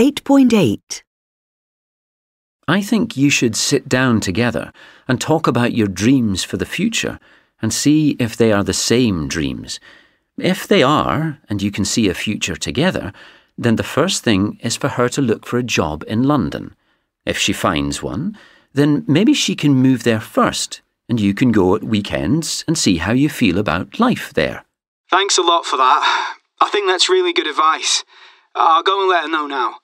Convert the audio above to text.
8.8. I think you should sit down together and talk about your dreams for the future and see if they are the same dreams. If they are, and you can see a future together, then the first thing is for her to look for a job in London. If she finds one, then maybe she can move there first, and you can go at weekends and see how you feel about life there. Thanks a lot for that. I think that's really good advice. I'll go and let her know now.